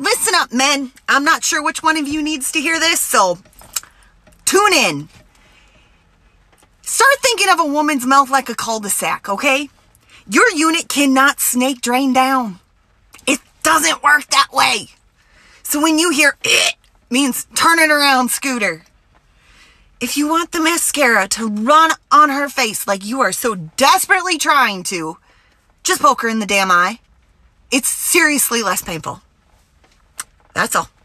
listen up, men. I'm not sure which one of you needs to hear this, so tune in. Start thinking of a woman's mouth like a cul-de-sac, okay? Your unit cannot snake drain down. It doesn't work that way. So when you hear it means turn it around, Scooter. If you want the mascara to run on her face like you are so desperately trying to, just poke her in the damn eye. It's seriously less painful. That's all.